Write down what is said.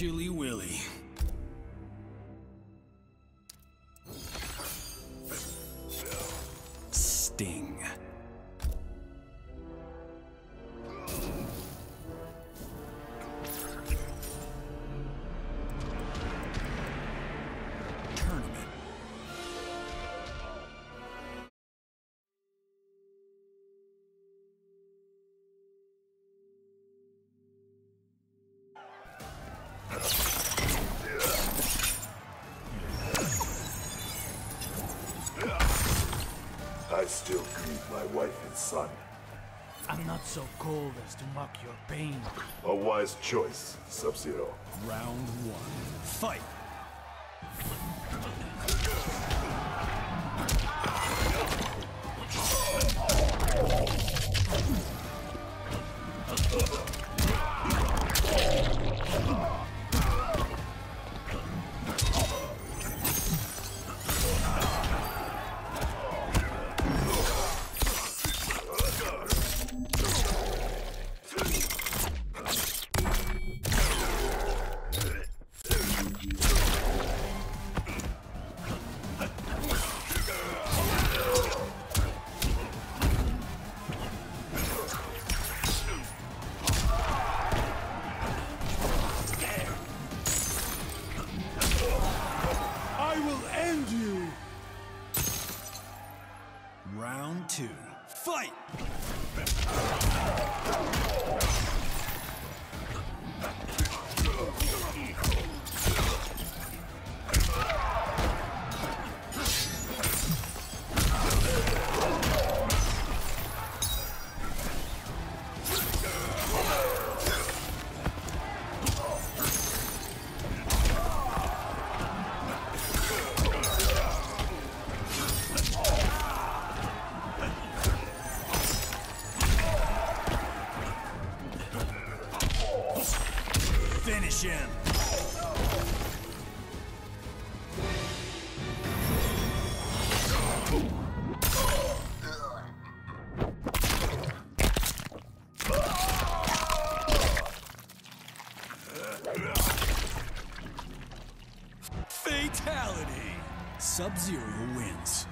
Chilly Willy. Sting. I still grieve my wife and son. I'm not so cold as to mock your pain. A wise choice, Sub-Zero. Round one. Fight! Fight! Finish him! Fatality! Sub-Zero wins.